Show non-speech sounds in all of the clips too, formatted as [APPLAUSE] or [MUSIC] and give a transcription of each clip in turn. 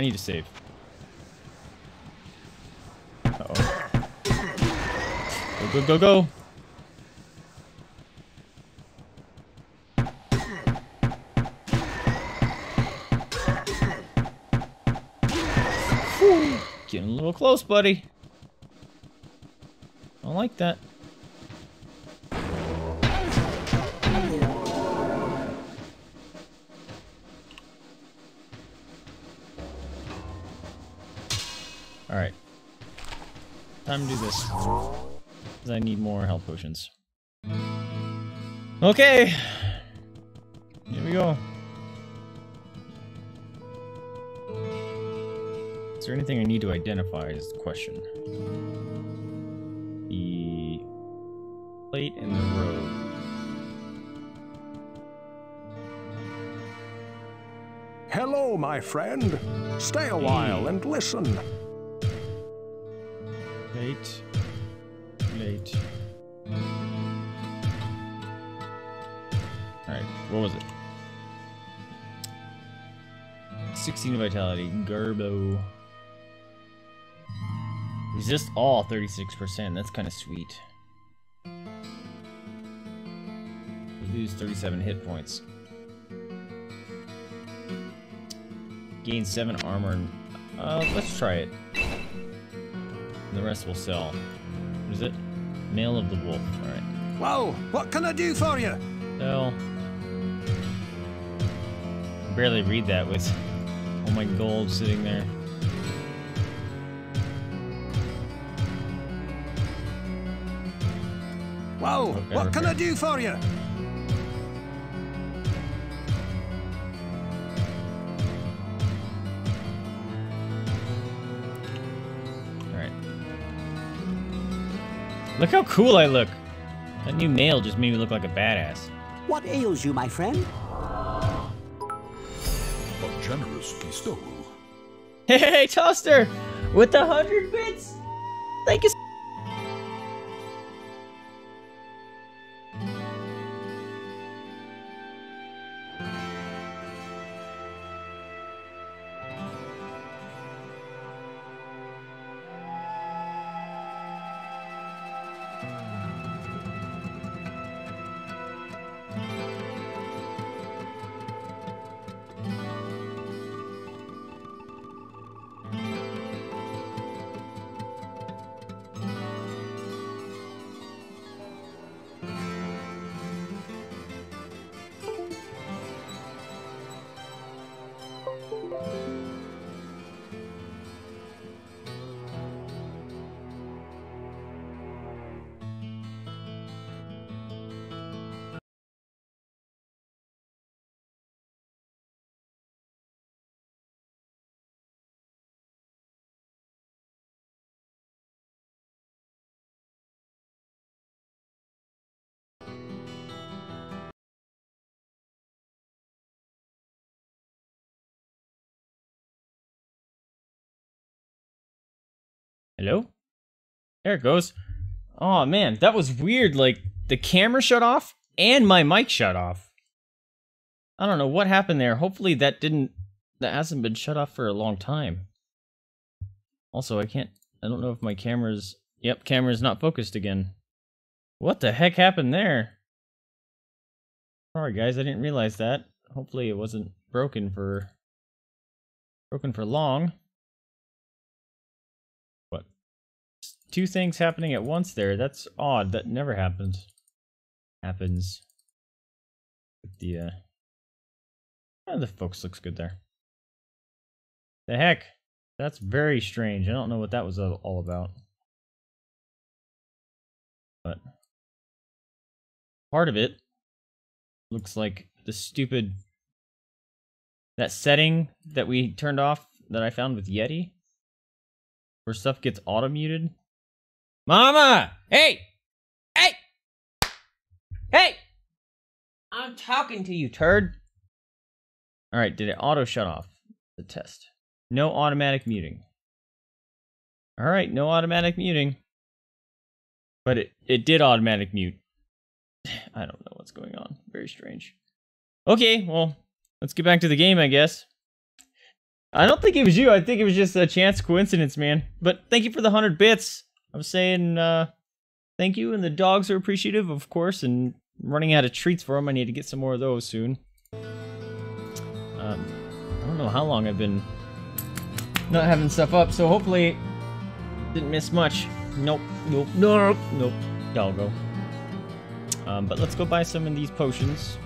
I need to save. Uh-oh. Go, go, go, go! Whew. Getting a little close, buddy. I don't like that. Time to do this. Because I need more health potions. Okay! Here we go. Is there anything I need to identify is the question. The plate in the road. Hello, my friend. Stay a while and listen. Plate. Plate. Alright, what was it? 16 vitality, Garbo. Resist all 36%, that's kind of sweet. Lose 37 hit points. Gain 7 armor. Uh, let's try it. The rest will sell. What is it? Mail of the Wolf. Alright. Well, what can I do for you? Sell. Barely read that with all my gold sitting there. Whoa! Okay, what can. I do for you? Look how cool I look! That new nail just made me look like a badass. What ails you, my friend? A generous bestowal. Hey, Toaster! With the hundred bits! Thank you Hello? There it goes. Oh man, that was weird. Like, the camera shut off and my mic shut off. I don't know what happened there. Hopefully that didn't that hasn't been shut off for a long time. Also, I can't I don't know if my camera's Yep, camera's not focused again. What the heck happened there? Sorry guys, I didn't realize that. Hopefully it wasn't broken for broken for long. Two things happening at once there. That's odd. That never happens. Happens. The uh the focus looks good there. The heck? That's very strange. I don't know what that was all about. But part of it looks like the stupid that setting that we turned off that I found with Yeti where stuff gets auto muted. Mama! Hey! Hey! Hey! I'm talking to you, turd. Alright, did it auto shut off? The test. No automatic muting. Alright, no automatic muting. But it, it did automatic mute. [SIGHS] I don't know what's going on. Very strange. Okay, well, let's get back to the game, I guess. I don't think it was you. I think it was just a chance coincidence, man. But thank you for the 100 bits. I'm saying uh, thank you, and the dogs are appreciative, of course, and running out of treats for them. I need to get some more of those soon. Um, I don't know how long I've been not having stuff up, so hopefully didn't miss much. Nope, nope, nope, nope. Doggo. Um, but let's go buy some of these potions.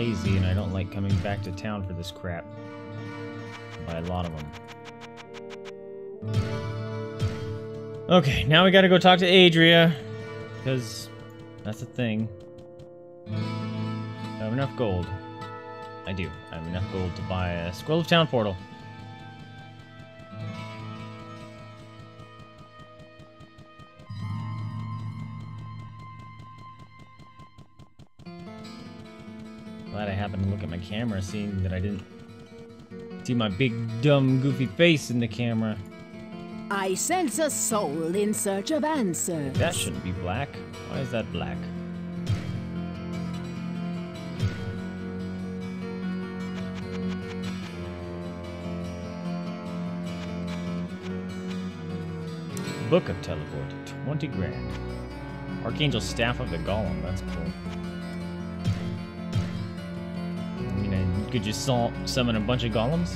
Lazy and I don't like coming back to town for this crap. Buy a lot of them. Okay, now we gotta go talk to Adria. Because that's a thing. I have enough gold? I do. I have enough gold to buy a Scroll of Town portal. Camera, seeing that I didn't see my big, dumb, goofy face in the camera. I sense a soul in search of answers. That shouldn't be black. Why is that black? Book of Teleport, 20 grand. Archangel Staff of the Golem, that's cool. Could just summon a bunch of golems?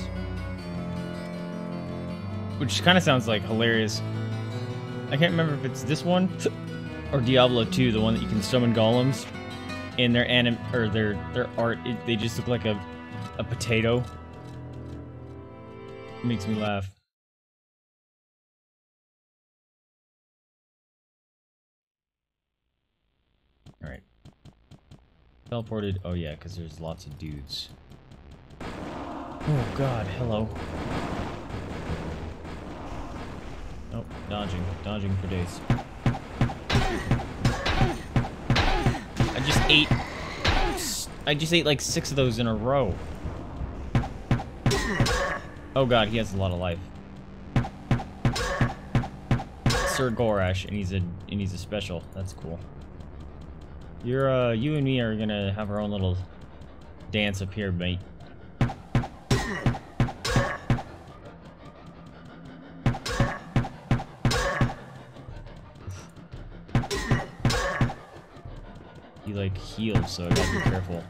Which kind of sounds like hilarious. I can't remember if it's this one or Diablo 2, the one that you can summon golems. In their anim or their their art, it, they just look like a a potato. It makes me laugh. All right. Teleported. Oh yeah, because there's lots of dudes. Oh God, hello. Oh, dodging, dodging for days. I just ate. I just ate like six of those in a row. Oh god, he has a lot of life. Sir Gorash, and he's a and he's a special. That's cool. You're uh, you and me are gonna have our own little dance up here, mate. He like healed, so I gotta be careful.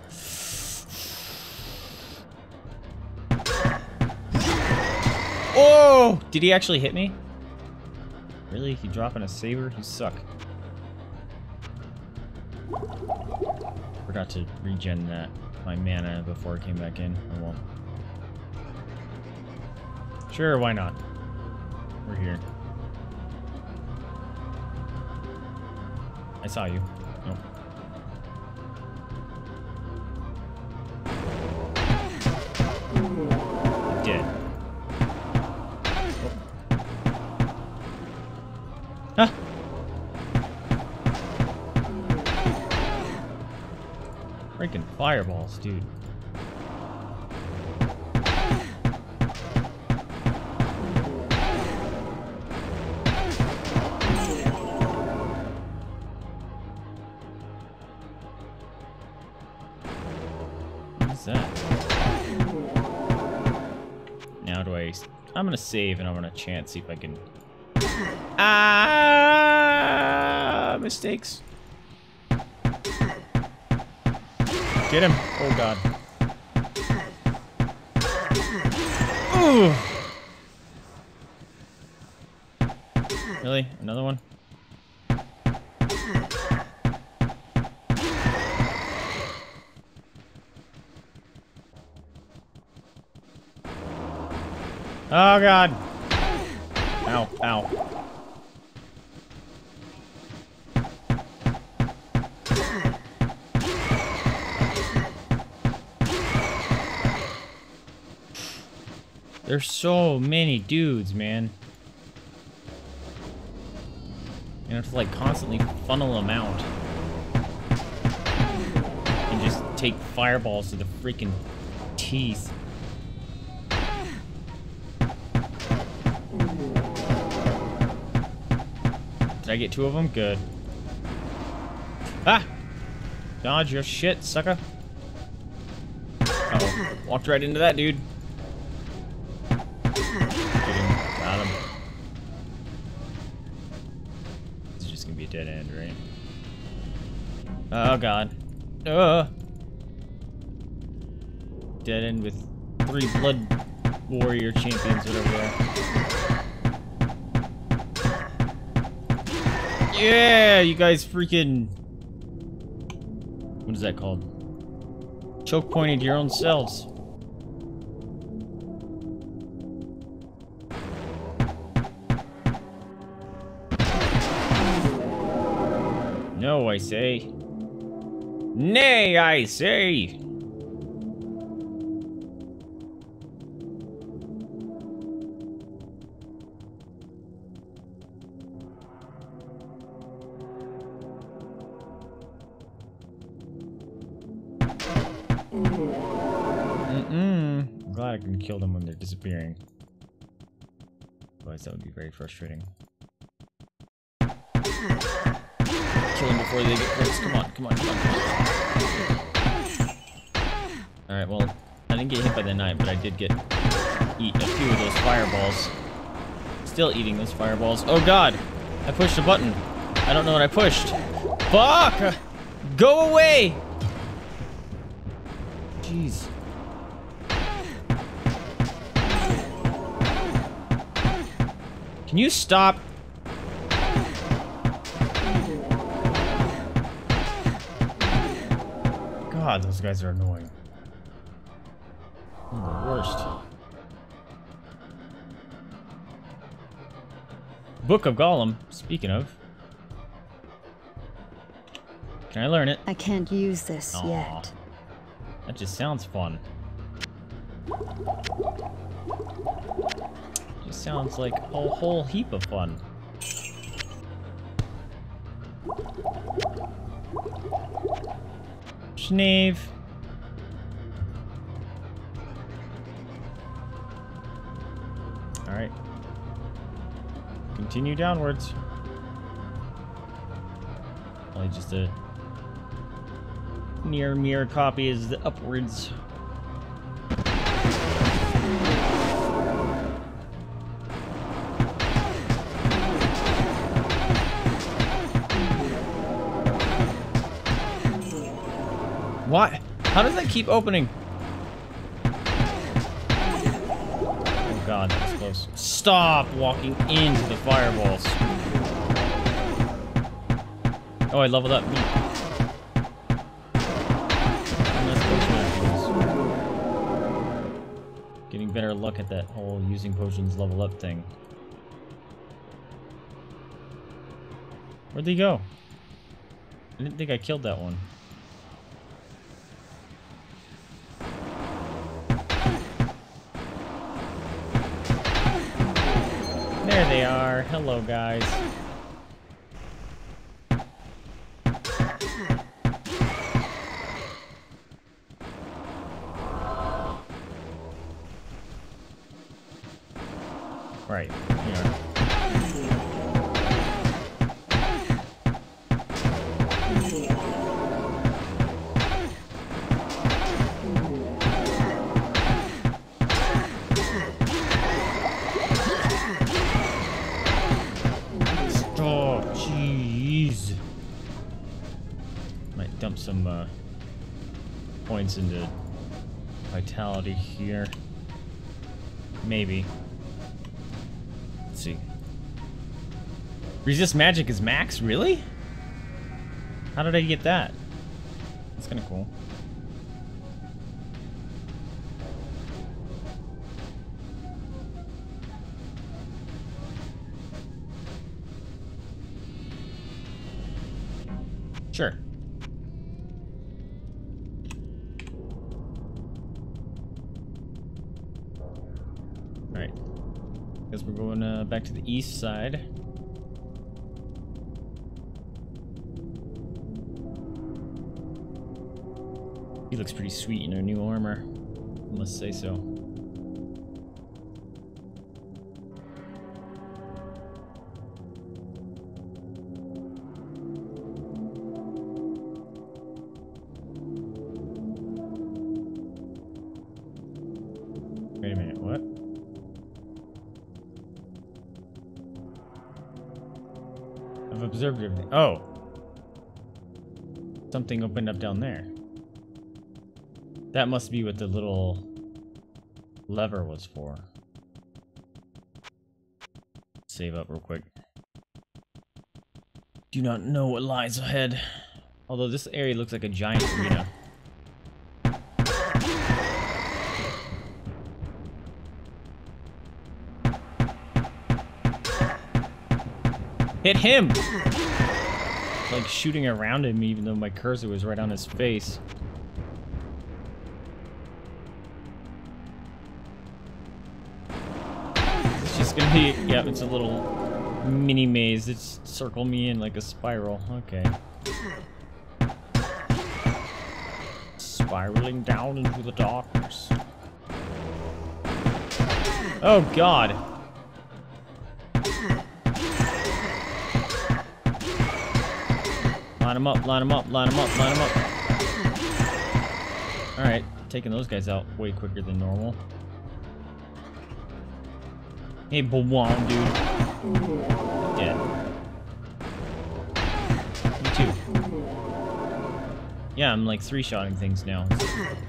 Oh! Did he actually hit me? Really? He dropping a saber? You suck. Forgot to regen that my mana before I came back in. Oh well. Sure, why not? We're here. I saw you. Fireballs, dude. What's that? Now do I... I'm gonna save and I'm gonna chant, see if I can... Ah! Mistakes. Get him. Oh, God. Ooh. Really? Another one? Oh, God. Ow, ow. There's so many dudes, man. You have to like constantly funnel them out. And just take fireballs to the freaking teeth. Did I get two of them? Good. Ah! Dodge your shit, sucker. Oh Walked right into that dude. Oh god. Uh. Dead end with three blood warrior champions, whatever. Yeah, you guys freaking. What is that called? Choke pointed your own selves. No, I say. Nay, I say. I can kill them when they're disappearing. Otherwise, that would be very frustrating. Kill before they get close. Come on, come on, come on, come on. Alright, well, I didn't get hit by the knife, but I did get eat a few of those fireballs. Still eating those fireballs. Oh god! I pushed a button. I don't know what I pushed. Fuck! Go away! Jeez. Can you stop? God, those guys are annoying. They're the worst. Book of Golem, speaking of. Can I learn it? I can't use this Aw. yet. That just sounds fun. Just sounds like a whole heap of fun. Schnave. Alright. Continue downwards. Only just a near mirror copy is the upwards. How does that keep opening? Oh god, that was close. Stop walking into the fireballs. Oh, I leveled up. Getting better luck at that whole using potions level up thing. Where'd they go? I didn't think I killed that one. Hello, guys. Right. Here. Into vitality here. Maybe. Let's see. Resist magic is max? Really? How did I get that? That's kind of cool. Sure. Guess we're going uh, back to the east side. He looks pretty sweet in her new armor. Must say so. Oh! Something opened up down there. That must be what the little lever was for. Save up real quick. Do not know what lies ahead. Although this area looks like a giant arena. Hit him! Like shooting around him even though my cursor was right on his face. It's just gonna be, yeah, it's a little mini maze. It's circle me in like a spiral. Okay. Spiraling down into the darkness. Oh god. Line them up, line them up, line them up, line them up. Alright, taking those guys out way quicker than normal. Hey, Bawon, dude. Dead. Me too. Yeah, I'm like three-shotting things now.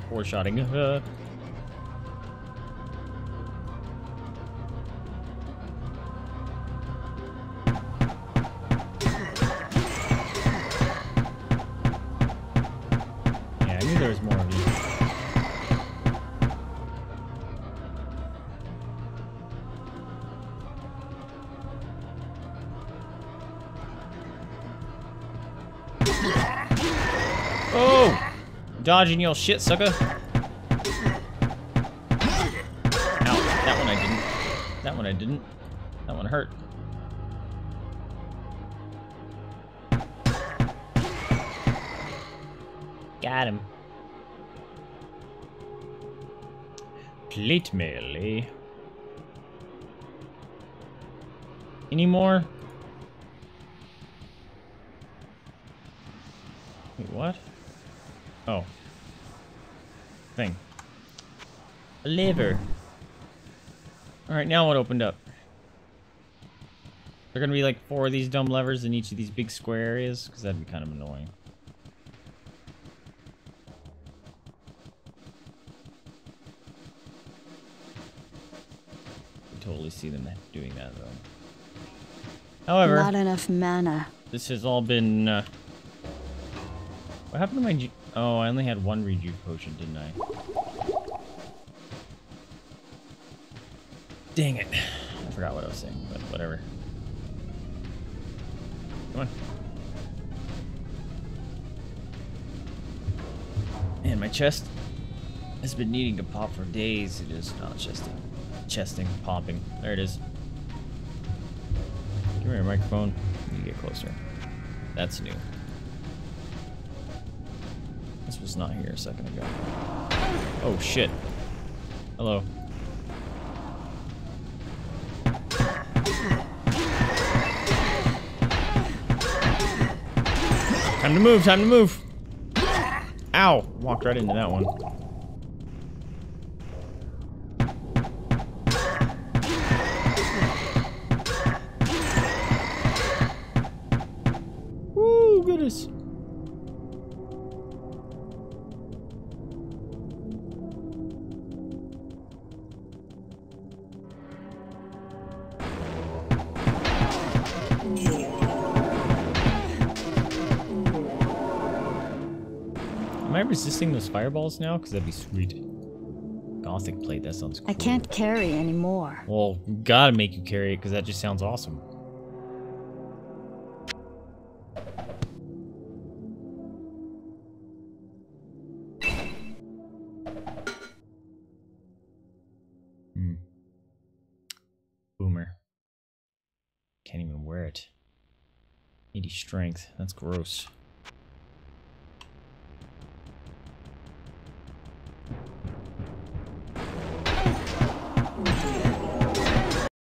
Four-shotting. [LAUGHS] Yeah, I knew there was more of you. Oh! Dodging your shit, sucker. Ow, that one I didn't. That one I didn't. That one hurt. Got him. Plate mail, eh? Any more? Wait, what? Oh. Thing. A lever. Alright, now what opened up? There are gonna be like four of these dumb levers in each of these big square areas? Because that'd be kind of annoying. I totally see them doing that though. However, Not enough mana. this has all been. Uh... What happened to my? Ju oh, I only had one rejuve potion, didn't I? Dang it! I forgot what I was saying, but whatever. Come on. Man, my chest has been needing to pop for days. It is not chesting, chesting, popping. There it is. Give me your microphone. You get closer. That's new. This was not here a second ago. Oh shit. Hello. Time to move, time to move. Ow! Walked right into that one. Am I resisting those fireballs now? Because that'd be sweet. Gothic plate, that sounds cool. I can't carry anymore. Well, gotta make you carry it because that just sounds awesome. Hmm. Boomer. Can't even wear it. 80 strength. That's gross.